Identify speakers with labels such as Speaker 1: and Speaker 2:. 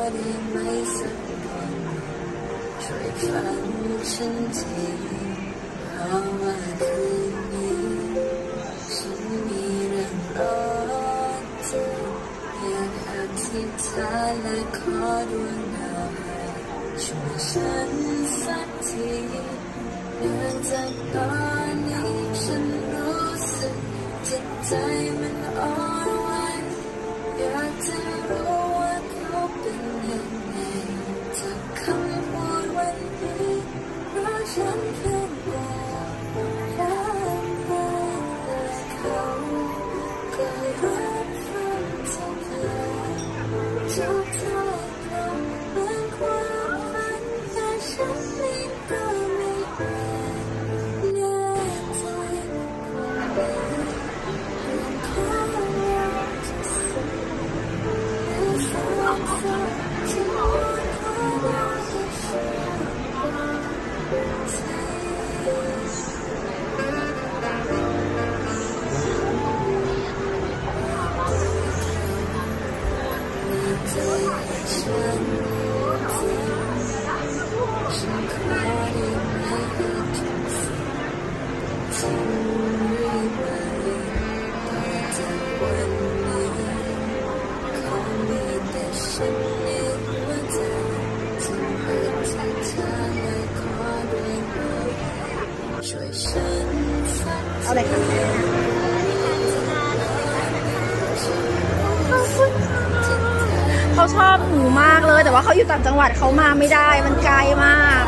Speaker 1: ได้ไหมสักคนช่วยฟังฉันทีเพราะว่าคืนนี้ฉันมีเรื่องร้อนใจอยากที่ษฐาและขอดวงดาวช่วยฉันสักทีเนื่องจากตอนนี้ฉันรู้สึกจิตใจมันอ่อน Thank you. 好嘞。 เขาช
Speaker 2: อบหนูมากเลย แต่ว่าเขาอยู่ต่างจังหวัดเขามาไม่ได้มันไกลมาก